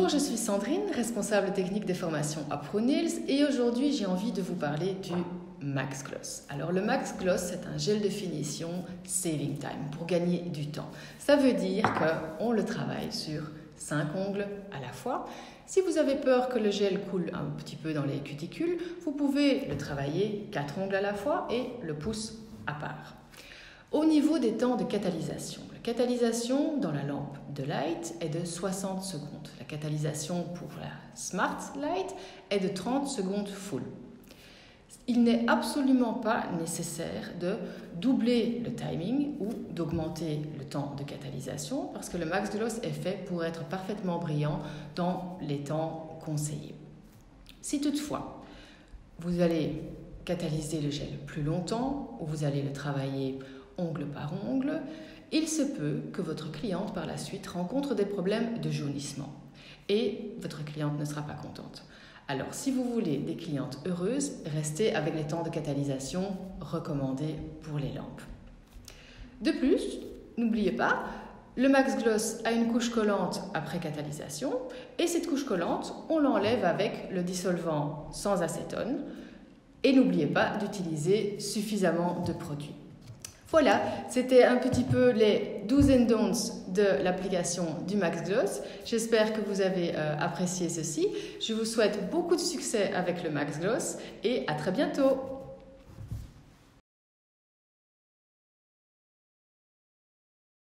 Bonjour, je suis Sandrine, responsable technique des formations à ProNails et aujourd'hui j'ai envie de vous parler du Max Gloss. Alors le Max Gloss c'est un gel de finition saving time pour gagner du temps. Ça veut dire qu'on le travaille sur 5 ongles à la fois. Si vous avez peur que le gel coule un petit peu dans les cuticules, vous pouvez le travailler 4 ongles à la fois et le pouce à part. Au niveau des temps de catalysation, la catalysation dans la lampe de light est de 60 secondes. La catalysation pour la smart light est de 30 secondes full. Il n'est absolument pas nécessaire de doubler le timing ou d'augmenter le temps de catalysation parce que le max gloss est fait pour être parfaitement brillant dans les temps conseillés. Si toutefois vous allez catalyser le gel plus longtemps ou vous allez le travailler ongle par ongle, il se peut que votre cliente par la suite rencontre des problèmes de jaunissement et votre cliente ne sera pas contente. Alors si vous voulez des clientes heureuses, restez avec les temps de catalysation recommandés pour les lampes. De plus, n'oubliez pas, le Max Gloss a une couche collante après catalysation et cette couche collante, on l'enlève avec le dissolvant sans acétone et n'oubliez pas d'utiliser suffisamment de produits. Voilà, c'était un petit peu les do's and don'ts de l'application du Max Gloss. J'espère que vous avez euh, apprécié ceci. Je vous souhaite beaucoup de succès avec le Max Gloss et à très bientôt.